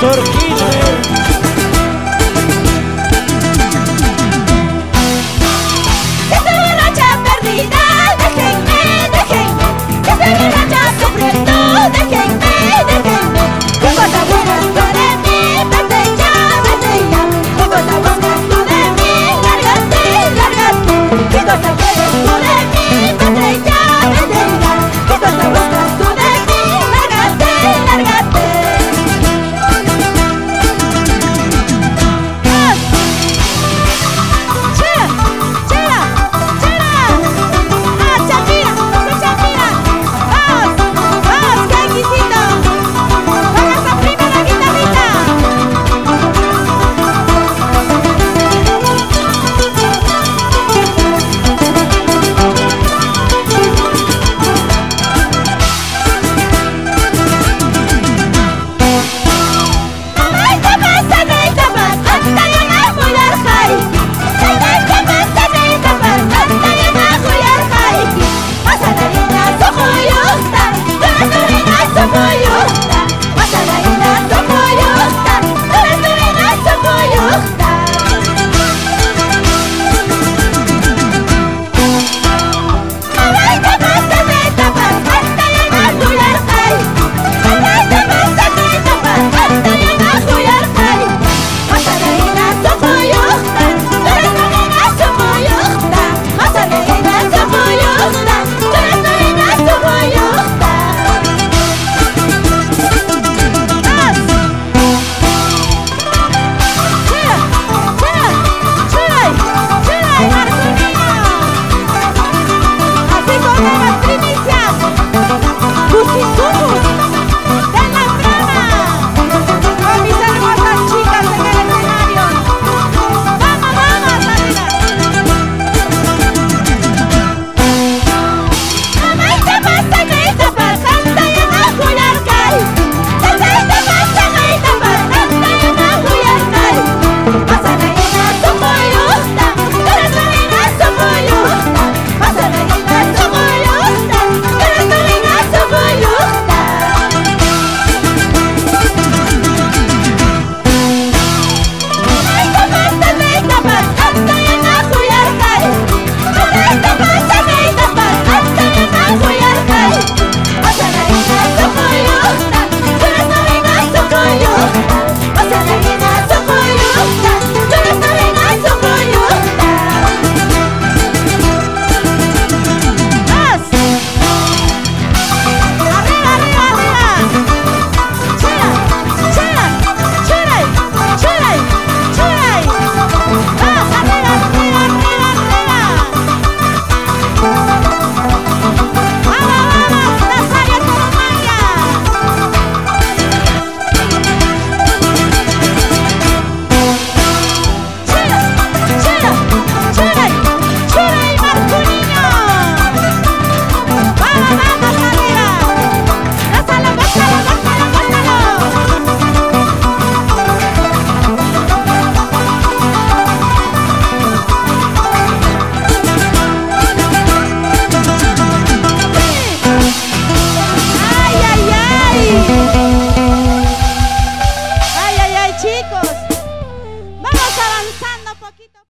Turkey.